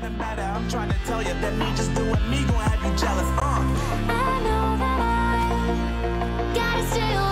than better. I'm trying to tell you that me just doing me gonna have you jealous. Uh. I know that I gotta stay.